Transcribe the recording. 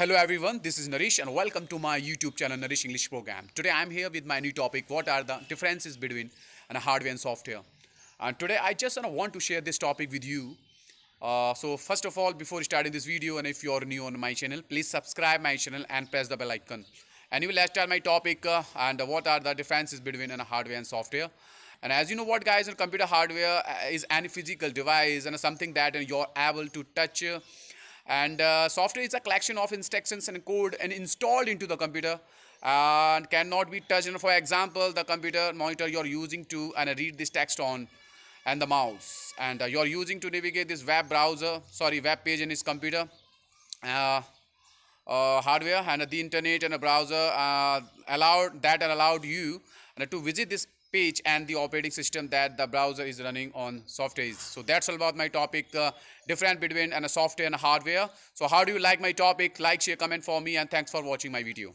Hello everyone, this is Naresh and welcome to my YouTube channel Naresh English Program. Today I am here with my new topic, what are the differences between an hardware and software. And today I just uh, want to share this topic with you. Uh, so first of all, before starting this video and if you are new on my channel, please subscribe my channel and press the bell icon. Anyway, let's start my topic uh, and what are the differences between an hardware and software. And as you know what guys, computer hardware uh, is any physical device and something that you're able to touch uh, and uh, software is a collection of instructions and code and installed into the computer and cannot be touched. And for example, the computer monitor you're using to and read this text on and the mouse and uh, you're using to navigate this web browser, sorry, web page in this computer. Uh, uh, hardware and the internet and a browser uh, allowed that allowed you to visit this page and the operating system that the browser is running on software is. so that's all about my topic uh, different between and a software and a hardware. So how do you like my topic? Like share comment for me and thanks for watching my video